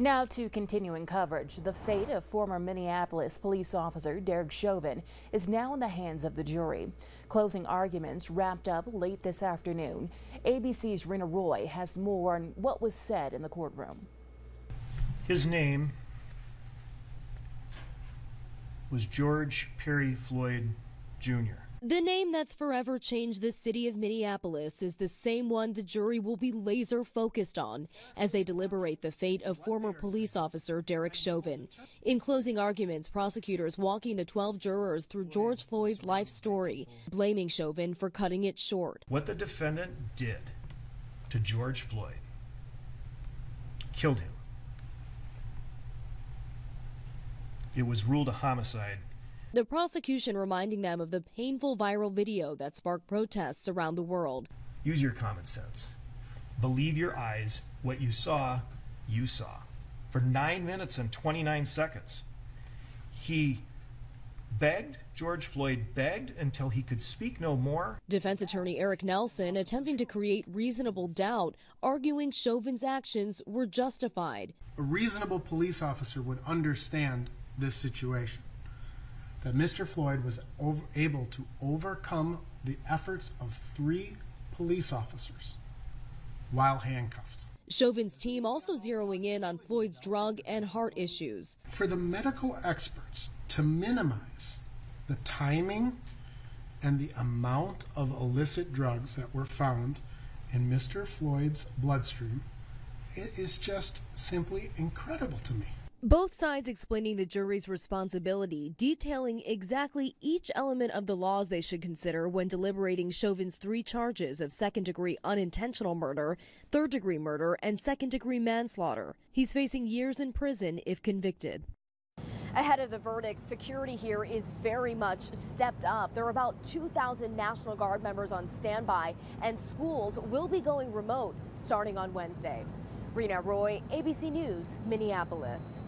Now to continuing coverage. The fate of former Minneapolis police officer Derek Chauvin is now in the hands of the jury. Closing arguments wrapped up late this afternoon. ABC's Rena Roy has more on what was said in the courtroom. His name was George Perry Floyd Jr. The name that's forever changed the city of Minneapolis is the same one the jury will be laser focused on as they deliberate the fate of former police officer Derek Chauvin. In closing arguments, prosecutors walking the 12 jurors through George Floyd's life story, blaming Chauvin for cutting it short. What the defendant did to George Floyd killed him. It was ruled a homicide the prosecution reminding them of the painful viral video that sparked protests around the world. Use your common sense. Believe your eyes. What you saw, you saw. For nine minutes and 29 seconds, he begged, George Floyd begged until he could speak no more. Defense attorney Eric Nelson attempting to create reasonable doubt, arguing Chauvin's actions were justified. A reasonable police officer would understand this situation that Mr. Floyd was over, able to overcome the efforts of three police officers while handcuffed. Chauvin's team also zeroing in on Floyd's drug and heart issues. For the medical experts to minimize the timing and the amount of illicit drugs that were found in Mr. Floyd's bloodstream, it is just simply incredible to me. Both sides explaining the jury's responsibility, detailing exactly each element of the laws they should consider when deliberating Chauvin's three charges of second degree unintentional murder, third degree murder, and second degree manslaughter. He's facing years in prison if convicted. Ahead of the verdict, security here is very much stepped up. There are about 2,000 National Guard members on standby, and schools will be going remote starting on Wednesday. Rena Roy, ABC News, Minneapolis.